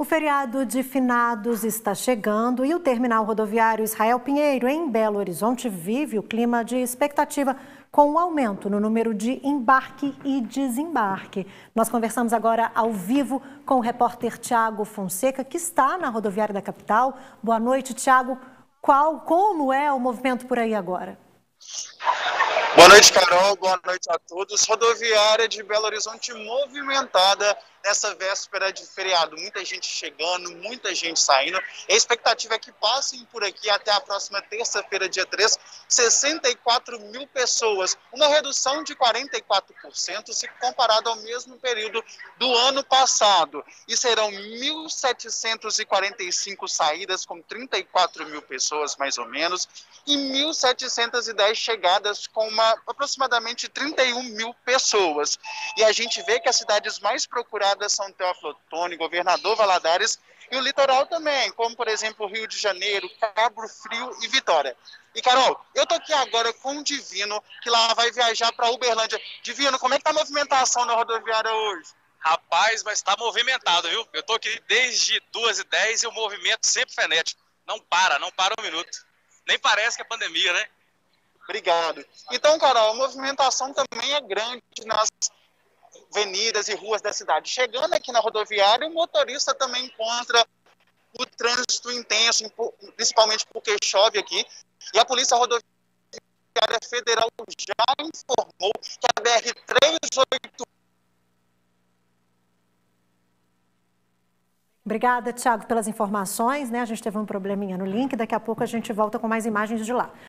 O feriado de finados está chegando e o terminal rodoviário Israel Pinheiro, em Belo Horizonte, vive o clima de expectativa com o aumento no número de embarque e desembarque. Nós conversamos agora ao vivo com o repórter Tiago Fonseca, que está na rodoviária da capital. Boa noite, Tiago. Qual, como é o movimento por aí agora? Boa noite, Carol. Boa noite a todos. Rodoviária de Belo Horizonte movimentada nessa véspera de feriado. Muita gente chegando, muita gente saindo. A expectativa é que passem por aqui até a próxima terça-feira, dia 3, 64 mil pessoas, uma redução de 44% se comparado ao mesmo período do ano passado. E serão 1.745 saídas, com 34 mil pessoas, mais ou menos, e 1.710 chegadas, com uma, aproximadamente 31 mil pessoas. E a gente vê que as cidades mais procuradas são Teófilo Otoni, Governador Valadares e o litoral também, como por exemplo Rio de Janeiro, Cabo Frio e Vitória. E Carol, eu tô aqui agora com o Divino, que lá vai viajar para Uberlândia. Divino, como é que tá a movimentação na rodoviária hoje? Rapaz, mas está movimentado, viu? Eu tô aqui desde 2h10 e o movimento sempre frenético. Não para, não para um minuto. Nem parece que é pandemia, né? Obrigado. Então, Carol, a movimentação também é grande nas avenidas e ruas da cidade. Chegando aqui na rodoviária, o motorista também encontra o trânsito intenso, principalmente porque chove aqui. E a Polícia Rodoviária Federal já informou que a BR-380 Obrigada, Tiago, pelas informações. Né? A gente teve um probleminha no link, daqui a pouco a gente volta com mais imagens de lá.